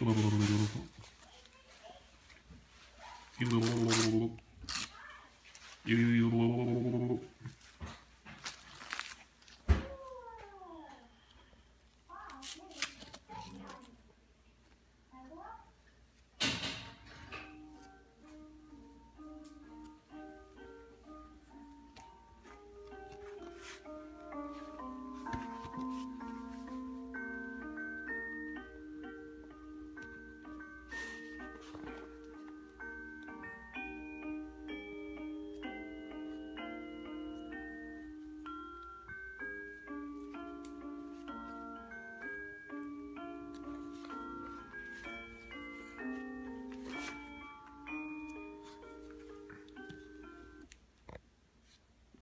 Yürü yürü